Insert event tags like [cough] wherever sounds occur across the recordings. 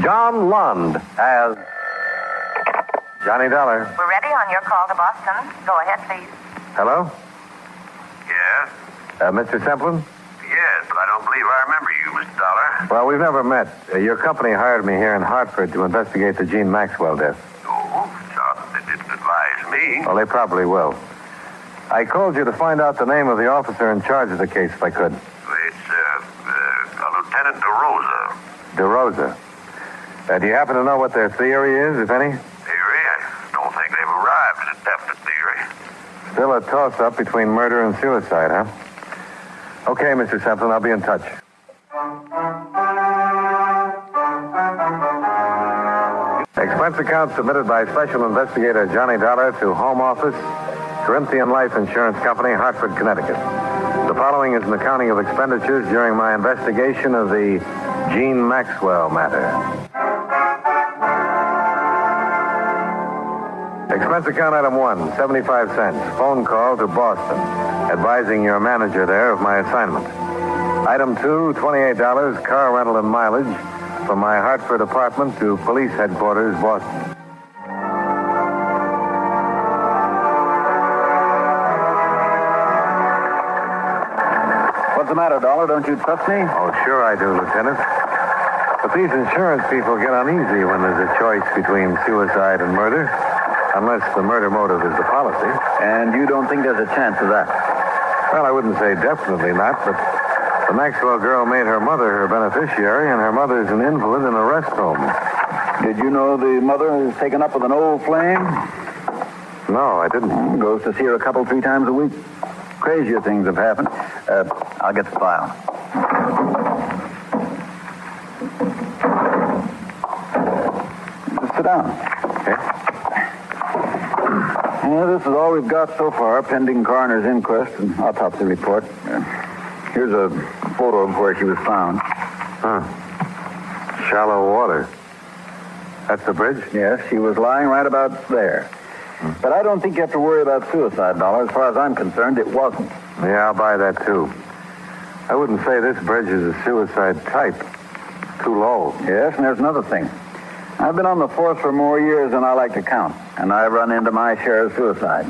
John Lund as Johnny Dollar. We're ready on your call to Boston. Go ahead, please. Hello? Yes? Uh, Mr. Semplin? Yes, but I don't believe I remember you, Mr. Dollar. Well, we've never met. Uh, your company hired me here in Hartford to investigate the Jean Maxwell death. Oh, thought they didn't advise me. Well, they probably will. I called you to find out the name of the officer in charge of the case, if I could. It's, uh, uh, Lieutenant DeRosa. DeRosa. Uh, do you happen to know what their theory is, if any? Theory? I don't think they've arrived at a definite theory. Still a toss-up between murder and suicide, huh? Okay, Mr. Semplin, I'll be in touch. Expense account submitted by Special Investigator Johnny Dollar to Home Office, Corinthian Life Insurance Company, Hartford, Connecticut. The following is an accounting of expenditures during my investigation of the Jean Maxwell matter. Expense account item one, 75 cents. Phone call to Boston, advising your manager there of my assignment. Item two, $28, car rental and mileage from my Hartford apartment to police headquarters, Boston. What's the matter, Dollar? Don't you trust me? Oh, sure I do, Lieutenant. But these insurance people get uneasy when there's a choice between suicide and murder, unless the murder motive is the policy. And you don't think there's a chance of that? Well, I wouldn't say definitely not, but the Maxwell girl made her mother her beneficiary, and her mother's an invalid in a rest home. Did you know the mother is taken up with an old flame? No, I didn't. Goes to see her a couple, three times a week. Crazier things have happened. Uh, I'll get the file. Sit down. Yeah, this is all we've got so far, pending coroner's inquest and autopsy report. Uh, here's a photo of where she was found. Huh. Shallow water. That's the bridge? Yes, she was lying right about there. But I don't think you have to worry about suicide, Dollar. As far as I'm concerned, it wasn't. Yeah, I'll buy that too. I wouldn't say this bridge is a suicide type. Too low. Yes, and there's another thing. I've been on the force for more years than I like to count, and I've run into my share of suicide.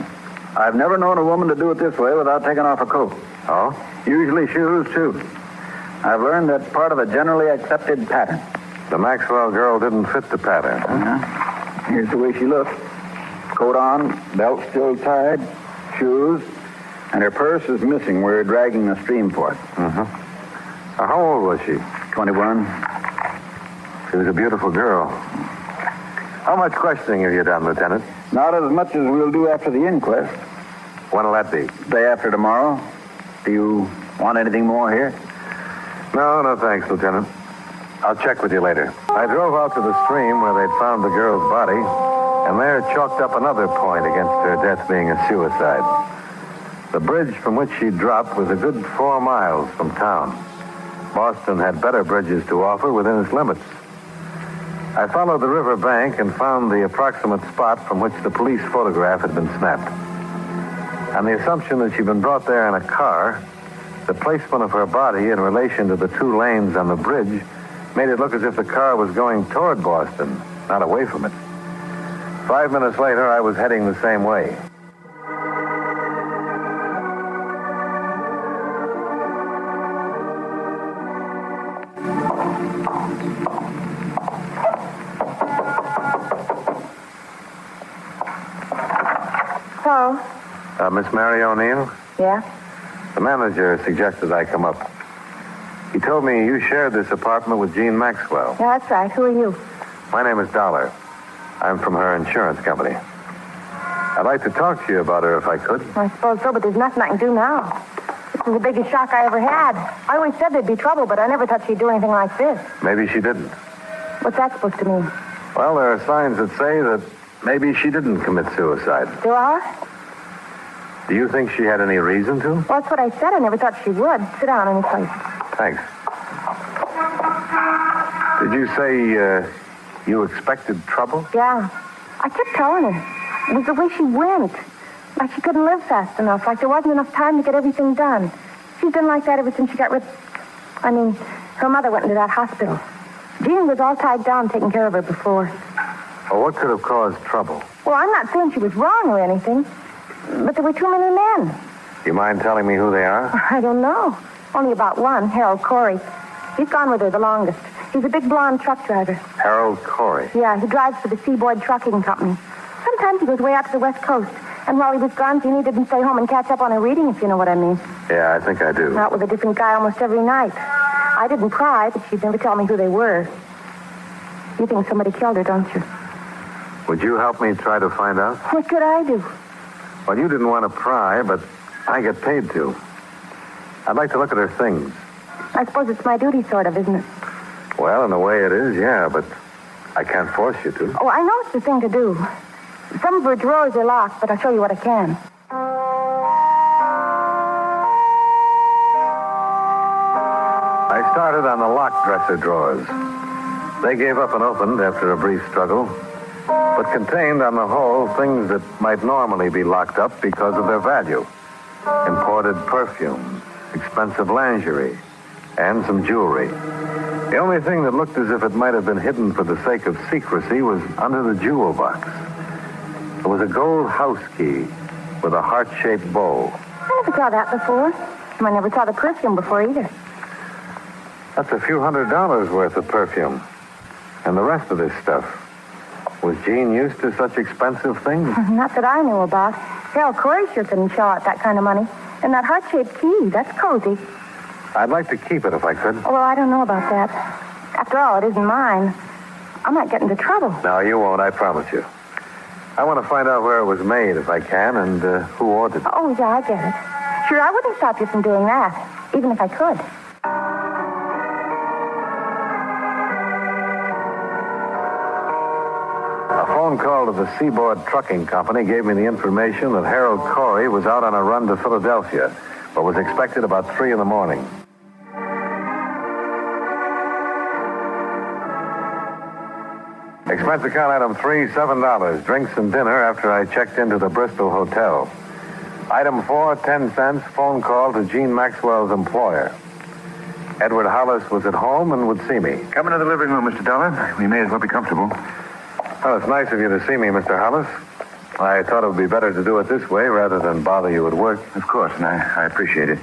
I've never known a woman to do it this way without taking off her coat. Oh? Usually shoes, too. I've learned that part of a generally accepted pattern. The Maxwell girl didn't fit the pattern. Uh-huh. Here's the way she looked. Coat on, belt still tied, shoes, and her purse is missing. We're dragging the stream for it. Uh, How old was she? 21. She was a beautiful girl. How much questioning have you done, Lieutenant? Not as much as we'll do after the inquest. When'll that be? Day after tomorrow. Do you want anything more here? No, no thanks, Lieutenant. I'll check with you later. I drove out to the stream where they'd found the girl's body, and there chalked up another point against her death being a suicide. The bridge from which she dropped was a good four miles from town. Boston had better bridges to offer within its limits. I followed the river bank and found the approximate spot from which the police photograph had been snapped. On the assumption that she'd been brought there in a car, the placement of her body in relation to the two lanes on the bridge made it look as if the car was going toward Boston, not away from it. Five minutes later, I was heading the same way. So, Uh, Miss Mary O'Neill, yeah? the manager suggested I come up. He told me you shared this apartment with Jean Maxwell. Yeah, that's right. Who are you? My name is Dollar. I'm from her insurance company. I'd like to talk to you about her if I could. I suppose so, but there's nothing I can do now. This is the biggest shock I ever had. I always said there'd be trouble, but I never thought she'd do anything like this. Maybe she didn't. What's that supposed to mean? Well, there are signs that say that maybe she didn't commit suicide. There are? Do you think she had any reason to? Well, that's what I said. I never thought she would. Sit down any place. Thanks. Did you say uh, you expected trouble? Yeah. I kept telling her. It was the way she went. Like she couldn't live fast enough. Like there wasn't enough time to get everything done. She's been like that ever since she got rid... I mean, her mother went into that hospital. Jean was all tied down taking care of her before. Well, what could have caused trouble? Well, I'm not saying she was wrong or anything, but there were too many men. Do you mind telling me who they are? I don't know. Only about one, Harold Corey. He's gone with her the longest. He's a big blonde truck driver. Harold Corey. Yeah, he drives for the Seaboard Trucking Company. Sometimes he goes way out to the West Coast. And while he was gone, Jeannie didn't stay home and catch up on her reading, if you know what I mean. Yeah, I think I do. Out with a different guy almost every night. I didn't pry, but she'd never tell me who they were. You think somebody killed her, don't you? Would you help me try to find out? What could I do? Well, you didn't want to pry, but I get paid to. I'd like to look at her things. I suppose it's my duty, sort of, isn't it? Well, in a way it is, yeah, but I can't force you to. Oh, I know it's the thing to do. Some of her drawers are locked, but I'll show you what I can. I started on the locked dresser drawers. They gave up and opened after a brief struggle, but contained on the whole things that might normally be locked up because of their value. Imported perfumes, expensive lingerie, and some jewelry. The only thing that looked as if it might have been hidden for the sake of secrecy was under the jewel box. It was a gold house key with a heart-shaped bow. I never saw that before. And I never saw the perfume before either. That's a few hundred dollars worth of perfume. And the rest of this stuff. Was Jean used to such expensive things? [laughs] Not that I knew about. Harold Corey sure couldn't shell out that kind of money. And that heart-shaped key, that's cozy. I'd like to keep it if I could. Oh, well, I don't know about that. After all, it isn't mine. I might get into trouble. No, you won't, I promise you. I want to find out where it was made if I can and uh, who ordered it. Oh, yeah, I get it. Sure, I wouldn't stop you from doing that, even if I could. Phone call to the Seaboard Trucking Company gave me the information that Harold Corey was out on a run to Philadelphia, but was expected about 3 in the morning. Expense account item three, seven dollars. Drinks and dinner after I checked into the Bristol Hotel. Item four, ten cents. Phone call to Jean Maxwell's employer. Edward Hollis was at home and would see me. Come into the living room, Mr. Dollar. We may as well be comfortable. Well, it's nice of you to see me, Mr. Hollis. I thought it would be better to do it this way rather than bother you at work. Of course, and I, I appreciate it.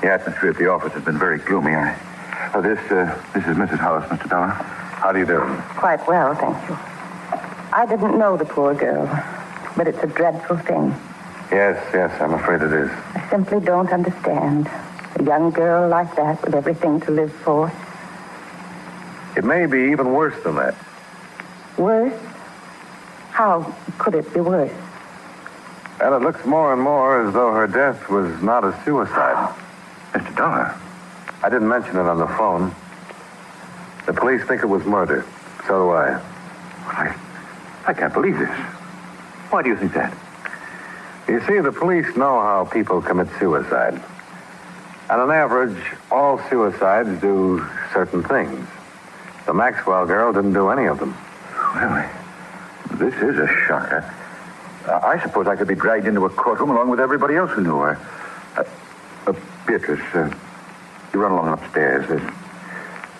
The atmosphere at the office has been very gloomy. I, oh, this, uh, this is Mrs. Hollis, Mr. Dollar. How do you do? Quite well, thank you. I didn't know the poor girl, but it's a dreadful thing. Yes, yes, I'm afraid it is. I simply don't understand. A young girl like that with everything to live for. It may be even worse than that. Worse? How could it be worse? Well, it looks more and more as though her death was not a suicide. Mr. Dollar. I didn't mention it on the phone. The police think it was murder. So do I. I, I can't believe this. Why do you think that? You see, the police know how people commit suicide. On an average, all suicides do certain things. The Maxwell girl didn't do any of them. Well, this is a shocker. Uh, I suppose I could be dragged into a courtroom along with everybody else who knew her. Uh, uh, Beatrice, uh, you run along upstairs. There's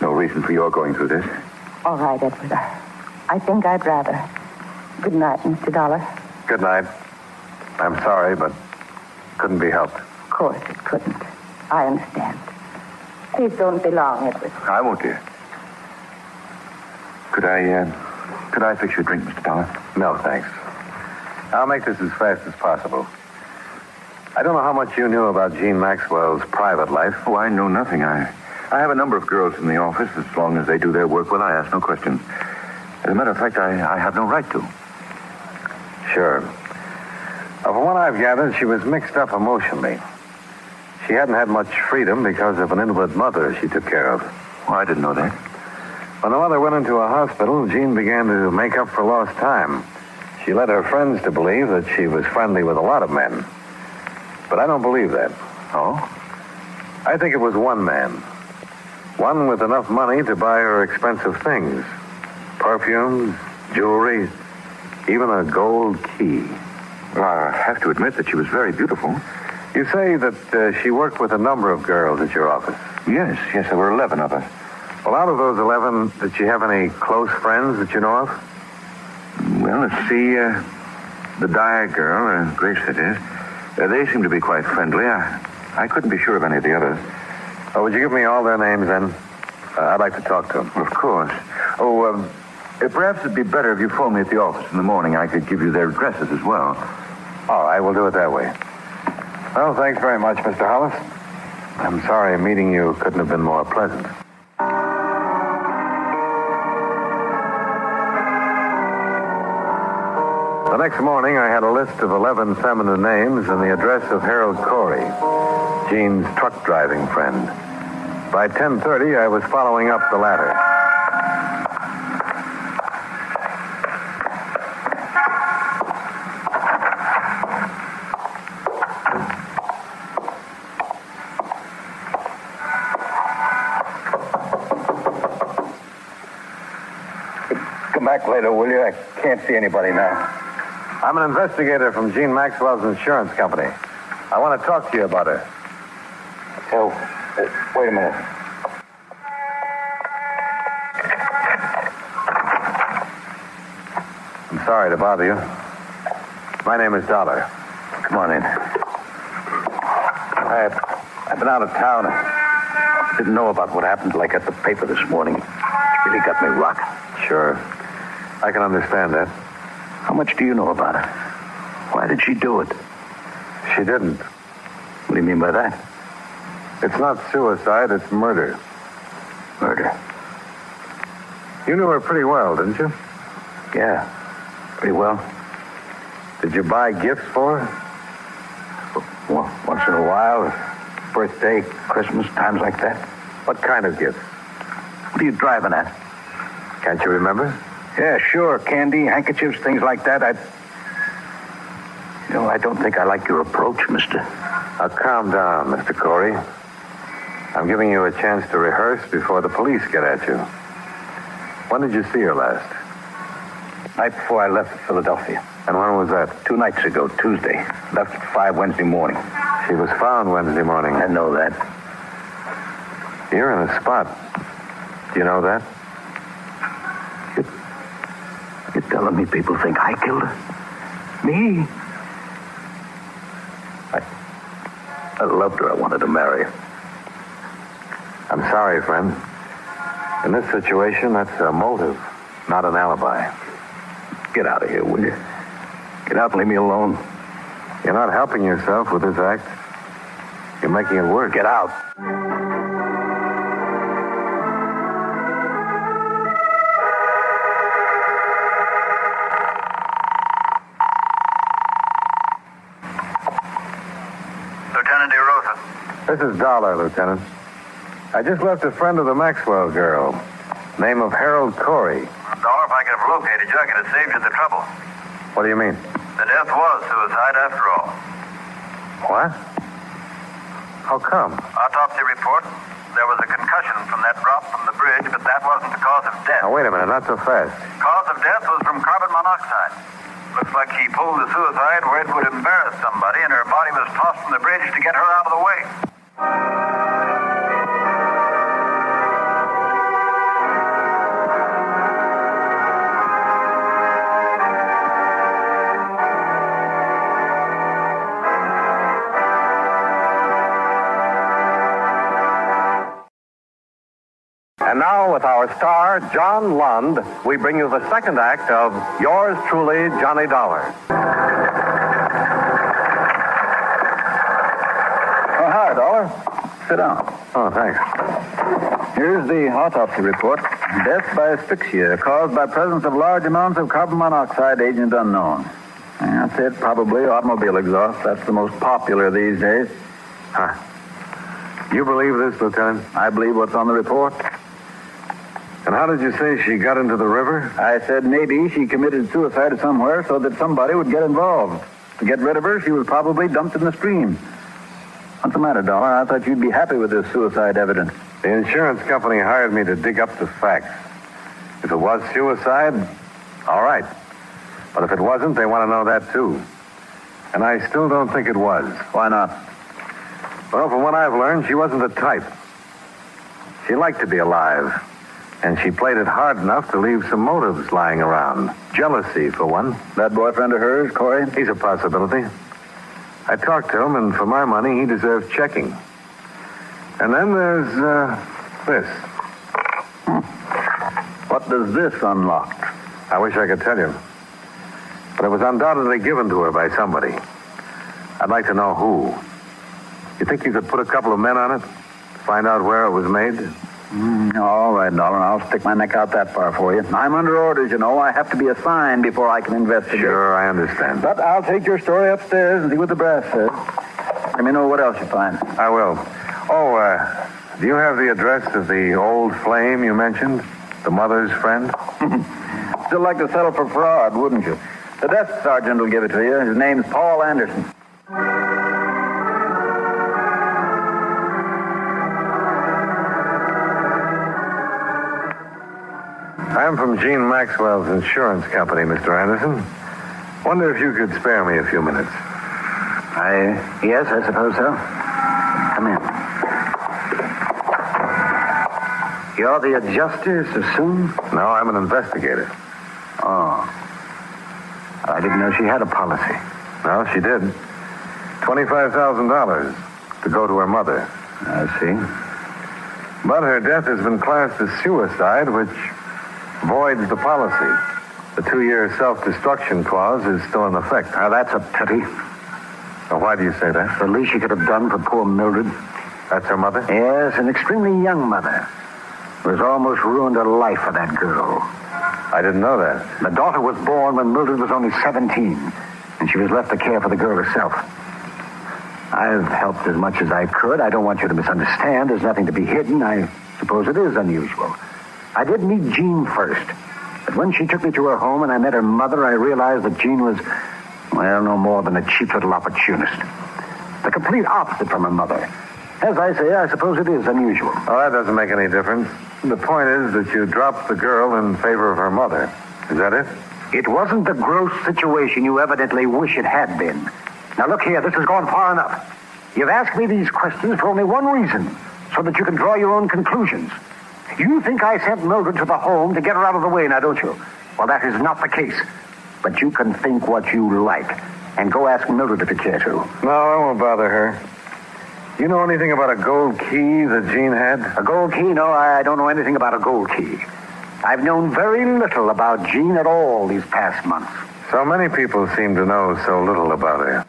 no reason for your going through this. All right, Edward. I think I'd rather. Good night, Mr. Dollar. Good night. I'm sorry, but couldn't be helped. Of course it couldn't. I understand. Please don't be long, Edward. I won't, dear. Could I, uh, could I fix you a drink, Mr. Dollar? No, thanks. I'll make this as fast as possible. I don't know how much you knew about Jean Maxwell's private life. Oh, I know nothing. I, I have a number of girls in the office. As long as they do their work well, I ask no questions. As a matter of fact, I, I have no right to. Sure. Uh, from what I've gathered, she was mixed up emotionally. She hadn't had much freedom because of an invalid mother she took care of. Oh, I didn't know that. When the mother went into a hospital, Jean began to make up for lost time. She led her friends to believe that she was friendly with a lot of men. But I don't believe that. Oh? I think it was one man. One with enough money to buy her expensive things perfumes, jewelry, even a gold key. Well, I have to admit that she was very beautiful. You say that uh, she worked with a number of girls at your office. Yes, yes, there were 11 of us. Well, out of those 11, did she have any close friends that you know of? Well, let's see. Uh, the Dyer girl, uh, Grace, that is. Uh, they seem to be quite friendly. I, I couldn't be sure of any of the others. Oh, would you give me all their names then? Uh, I'd like to talk to them. Of course. Oh, um, uh, perhaps it'd be better if you phoned me at the office in the morning. I could give you their addresses as well. All right, we'll do it that way. Well, thanks very much, Mr. Hollis. I'm sorry meeting you couldn't have been more pleasant. Next morning, I had a list of 11 feminine names and the address of Harold Corey, Jean's truck driving friend. By 10:30, I was following up the latter. Come back later, will you? I can't see anybody now. I'm an investigator from Jean Maxwell's insurance company. I want to talk to you about her. Oh, uh, wait a minute. I'm sorry to bother you. My name is Dollar. Come on in. I've, I've been out of town. I didn't know about what happened till I got the paper this morning. It really got me rocking. Sure. I can understand that. How much do you know about her? Why did she do it? She didn't. What do you mean by that? It's not suicide, it's murder. Murder. You knew her pretty well, didn't you? Yeah, pretty well. Did you buy gifts for her? Well, once in a while, birthday, Christmas, times like that. What kind of gifts? What are you driving at? Can't you remember? Yeah, sure. Candy, handkerchiefs, things like that. I. You know, I don't think I like your approach, mister. Now, calm down, Mr. Corey. I'm giving you a chance to rehearse before the police get at you. When did you see her last? Night before I left for Philadelphia. And when was that? Two nights ago, Tuesday. Left at five Wednesday morning. She was found Wednesday morning. I know that. You're in a spot. Do you know that? You're telling me people think I killed her? Me? I, I loved her. I wanted to marry her. I'm sorry, friend. In this situation, that's a motive, not an alibi. Get out of here, will you? Get out and leave me alone. You're not helping yourself with this act. You're making it worse. Get out. This is Dollar, Lieutenant. I just left a friend of the Maxwell girl. Name of Harold Corey. Dollar, if I could have located you, I could have saved you the trouble. What do you mean? The death was suicide after all. What? How come? Autopsy report. There was a concussion from that drop from the bridge, but that wasn't the cause of death. Now, wait a minute, not so fast. Cause of death was from carbon monoxide. Looks like she pulled the suicide where it would embarrass somebody, and her body was tossed from the bridge to get her star, John Lund, we bring you the second act of Yours Truly, Johnny Dollar. Oh, hi, Dollar. Sit down. Oh, thanks. Here's the autopsy report. Death by asphyxia caused by presence of large amounts of carbon monoxide, agent unknown. That's it, probably automobile exhaust. That's the most popular these days. Huh. You believe this, Lieutenant? I believe what's on the report. And how did you say she got into the river? I said maybe she committed suicide somewhere so that somebody would get involved. To get rid of her, she was probably dumped in the stream. What's the matter, Dollar? I thought you'd be happy with this suicide evidence. The insurance company hired me to dig up the facts. If it was suicide, all right. But if it wasn't, they want to know that too. And I still don't think it was. Why not? Well, from what I've learned, she wasn't the type. She liked to be alive. And she played it hard enough to leave some motives lying around. Jealousy, for one. That boyfriend of hers, Corey? He's a possibility. I talked to him, and for my money, he deserves checking. And then there's, uh, this. What does this unlock? I wish I could tell you. But it was undoubtedly given to her by somebody. I'd like to know who. You think you could put a couple of men on it? Find out where it was made? Mm, all right, Dollar. I'll stick my neck out that far for you. I'm under orders, you know. I have to be assigned before I can investigate. Sure, I understand. But I'll take your story upstairs and see what the brass says. Let me know what else you find. I will. Oh, uh, do you have the address of the old flame you mentioned? The mother's friend? [laughs] Still like to settle for fraud, wouldn't you? The desk sergeant will give it to you. His name's Paul Anderson. I'm from Jean Maxwell's insurance company, Mr. Anderson. Wonder if you could spare me a few minutes. I yes, I suppose so. Come in. You're the adjuster so soon? No, I'm an investigator. Oh. I didn't know she had a policy. No, she did. $25,000 to go to her mother. I see. But her death has been classed as suicide, which voids the policy. The two-year self-destruction clause is still in effect. Now, that's a pity. Now, why do you say that? The least you could have done for poor Mildred. That's her mother? Yes, an extremely young mother. Who has almost ruined her life for that girl. I didn't know that. The daughter was born when Mildred was only 17, and she was left to care for the girl herself. I've helped as much as I could. I don't want you to misunderstand. There's nothing to be hidden. I suppose it is unusual. I did meet Jean first. But when she took me to her home and I met her mother, I realized that Jean was, well, no more than a cheap little opportunist. The complete opposite from her mother. As I say, I suppose it is unusual. Oh, that doesn't make any difference. The point is that you dropped the girl in favor of her mother. Is that it? It wasn't the gross situation you evidently wish it had been. Now, look here, this has gone far enough. You've asked me these questions for only one reason, so that you can draw your own conclusions. You think I sent Mildred to the home to get her out of the way, now don't you? Well, that is not the case. But you can think what you like, and go ask Mildred if you care to. No, I won't bother her. You know anything about a gold key that Jean had? A gold key? No, I don't know anything about a gold key. I've known very little about Jean at all these past months. So many people seem to know so little about her.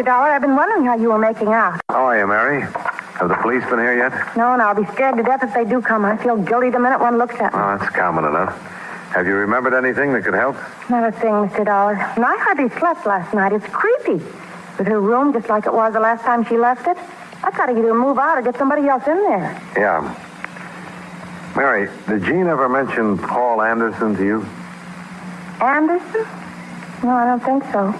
Mr. Dollar, I've been wondering how you were making out. How are you, Mary? Have the police been here yet? No, and I'll be scared to death if they do come. I feel guilty the minute one looks at me. Oh, that's common enough. Have you remembered anything that could help? Not a thing, Mr. Dollar. And I hardly slept last night. It's creepy. With her room just like it was the last time she left it. I gotta either move out or get somebody else in there. Yeah. Mary, did Jean ever mention Paul Anderson to you? Anderson? No, I don't think so.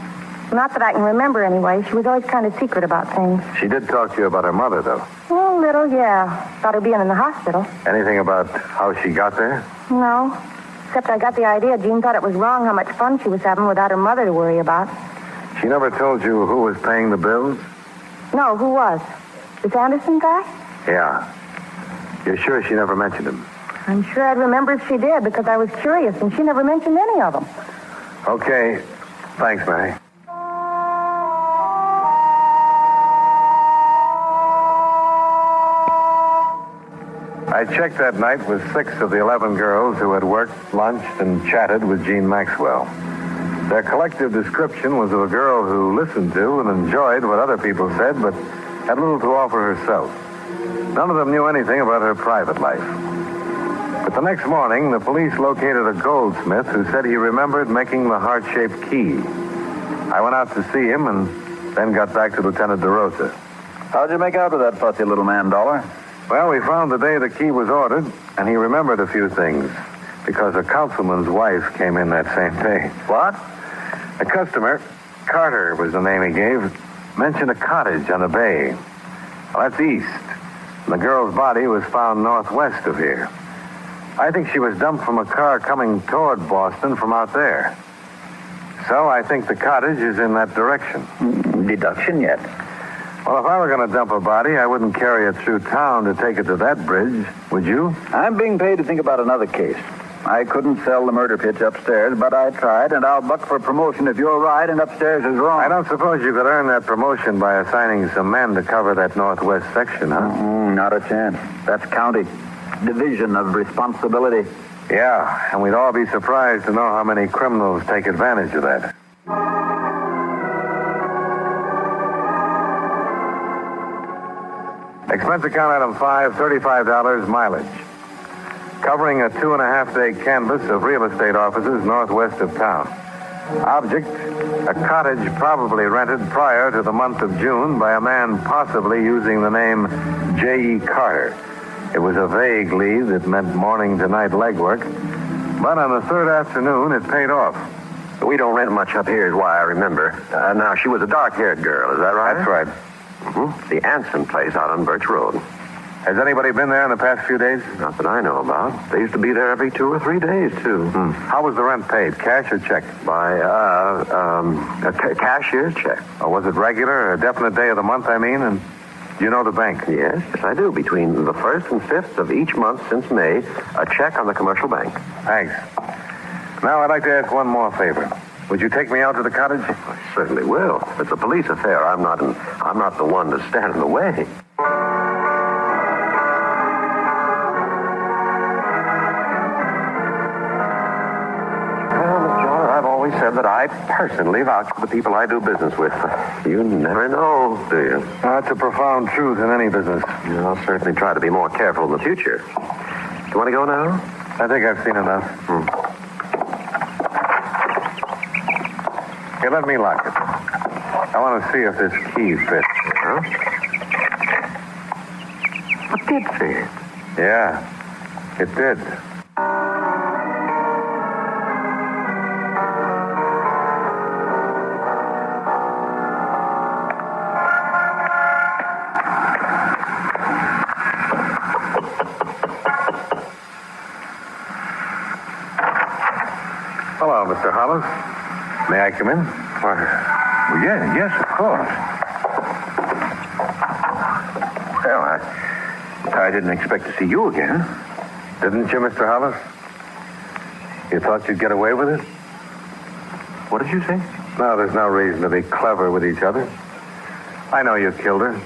Not that I can remember anyway. She was always kind of secret about things. She did talk to you about her mother, though. Oh, little, yeah. About her being in the hospital. Anything about how she got there? No. Except I got the idea Jean thought it was wrong how much fun she was having without her mother to worry about. She never told you who was paying the bills? No, who was? This Anderson guy? Yeah. You're sure she never mentioned him? I'm sure I'd remember if she did because I was curious and she never mentioned any of them. Okay. Thanks, Mary. I checked that night with six of the 11 girls who had worked, lunched, and chatted with Jean Maxwell. Their collective description was of a girl who listened to and enjoyed what other people said, but had little to offer herself. None of them knew anything about her private life. But the next morning, the police located a goldsmith who said he remembered making the heart-shaped key. I went out to see him and then got back to Lieutenant DeRosa. How'd you make out with that fussy little man, Dollar? Well, we found the day the key was ordered, and he remembered a few things because a councilman's wife came in that same day. What? A customer, Carter was the name he gave, mentioned a cottage on the bay. Well, that's east. And the girl's body was found northwest of here. I think she was dumped from a car coming toward Boston from out there. So I think the cottage is in that direction. Deduction yet. Well, if I were going to dump a body, I wouldn't carry it through town to take it to that bridge, would you? I'm being paid to think about another case. I couldn't sell the murder pitch upstairs, but I tried, and I'll buck for promotion if you're right and upstairs is wrong. I don't suppose you could earn that promotion by assigning some men to cover that northwest section, huh? Mm, not a chance. That's county. Division of responsibility. Yeah, and we'd all be surprised to know how many criminals take advantage of that. Expense account item five, $35 mileage. Covering a two and a half day canvass of real estate offices northwest of town. Object, a cottage probably rented prior to the month of June by a man possibly using the name J.E. Carter. It was a vague lead that meant morning to night legwork, but on the third afternoon it paid off. We don't rent much up here, is why I remember. Uh, now, she was a dark haired girl, is that right? That's right. Mm-hmm. The Anson place out on Birch Road. Has anybody been there in the past few days? Not that I know about. They used to be there every two or three days, too. Hmm. How was the rent paid, cash or check? By, uh, um, a ca- cashier's check. Or was it regular, a definite day of the month, I mean? And do you know the bank? Yes, yes, I do. Between the first and fifth of each month since May, a check on the commercial bank. Thanks. Now, I'd like to ask one more favor. Would you take me out to the cottage? I certainly will. It's a police affair. I'm not in, I'm not the one to stand in the way. Well, Miss Joller, I've always said that I personally vouch for the people I do business with. You never know, do you? That's a profound truth in any business. I'll certainly try to be more careful in the future. Do you want to go now? I think I've seen enough. Hmm. Here, let me lock it. I want to see if this key fits. Huh? It did fit. Yeah, it did. Hello, Mr. Hollis. May I come in? Well, yeah, yes, of course. Well, I, I didn't expect to see you again. Didn't you, Mr. Hollis? You thought you'd get away with it? What did you say? No, there's no reason to be clever with each other. I know you killed her.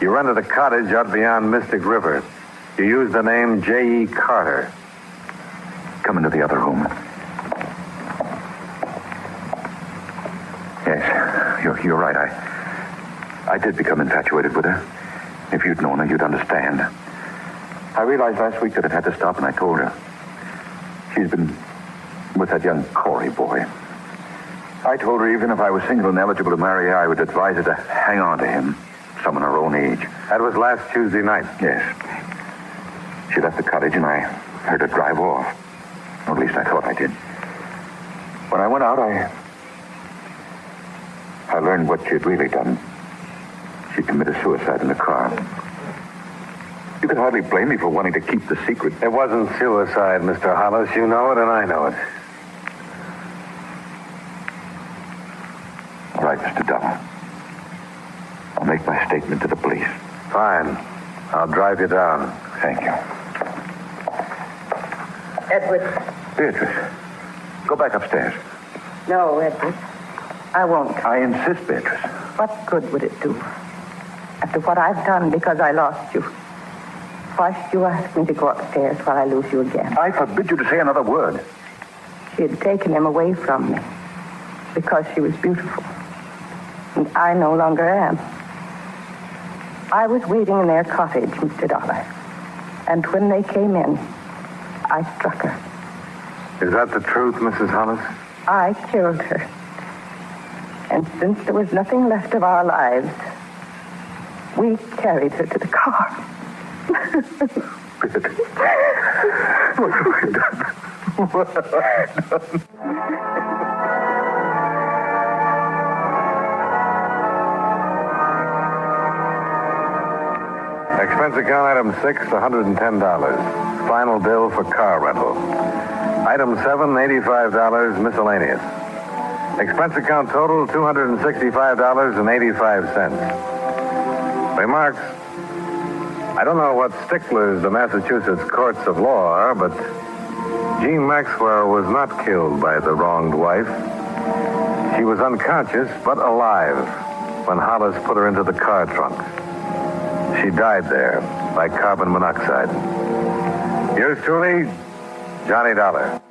You rented a cottage out beyond Mystic River. You used the name J.E. Carter. Come into the other room. Yes, you're, right. I, I did become infatuated with her. If you'd known her, you'd understand. I realized last week that it had to stop, and I told her. She's been with that young Corey boy. I told her even if I was single and eligible to marry her, I would advise her to hang on to him, someone her own age. That was last Tuesday night. Yes. She left the cottage, and I heard her drive off. Or at least I thought I did. When I went out, I. I learned what she'd really done. She committed suicide in the car. You could hardly blame me for wanting to keep the secret. It wasn't suicide, Mr. Hollis. You know it, and I know it. All right, Mr. Dunn. I'll make my statement to the police. Fine. I'll drive you down. Thank you. Edward. Beatrice, go back upstairs. No, Edward. I won't. I insist, Beatrice. What good would it do? After what I've done because I lost you. Why should you ask me to go upstairs while I lose you again? I forbid you to say another word. She had taken him away from me because she was beautiful. And I no longer am. I was waiting in their cottage, Mr. Dollar. And when they came in, I struck her. Is that the truth, Mrs. Hollis? I killed her. And since there was nothing left of our lives, we carried her to the car. What have I done? What have I done? Expense account item six, $110. Final bill for car rental. Item seven, $85 miscellaneous. Expense account total $265.85. Remarks I don't know what sticklers the Massachusetts courts of law are, but Jean Maxwell was not killed by the wronged wife. She was unconscious but alive when Hollis put her into the car trunk. She died there by carbon monoxide. Yours truly, Johnny Dollar.